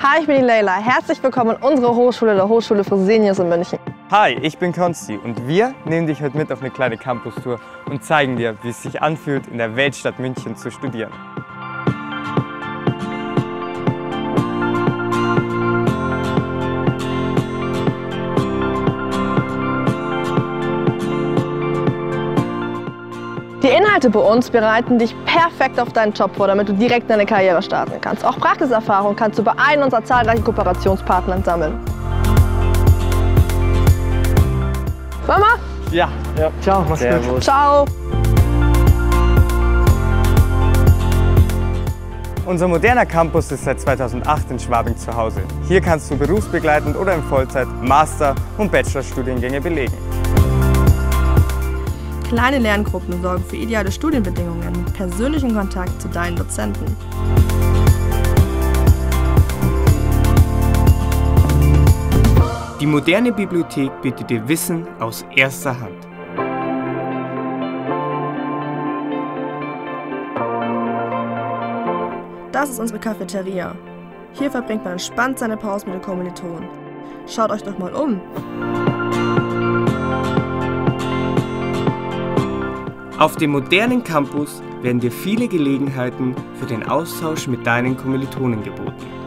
Hi, ich bin die Leila. Herzlich willkommen in unserer Hochschule, der Hochschule Fresenius in München. Hi, ich bin Konsti und wir nehmen dich heute mit auf eine kleine Campus-Tour und zeigen dir, wie es sich anfühlt, in der Weltstadt München zu studieren. Die Inhalte bei uns bereiten dich perfekt auf deinen Job vor, damit du direkt deine Karriere starten kannst. Auch Praxiserfahrung kannst du bei einem unserer zahlreichen Kooperationspartnern sammeln. Mama? Ja, Ja, ciao, mach's gut. Ciao! Unser moderner Campus ist seit 2008 in Schwabing zu Hause. Hier kannst du berufsbegleitend oder in Vollzeit Master- und Bachelorstudiengänge belegen. Kleine Lerngruppen sorgen für ideale Studienbedingungen mit persönlichem Kontakt zu deinen Dozenten. Die moderne Bibliothek bietet dir Wissen aus erster Hand. Das ist unsere Cafeteria. Hier verbringt man entspannt seine Pause mit den Kommilitonen. Schaut euch doch mal um. Auf dem modernen Campus werden dir viele Gelegenheiten für den Austausch mit deinen Kommilitonen geboten.